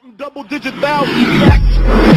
Counting double digit thousands.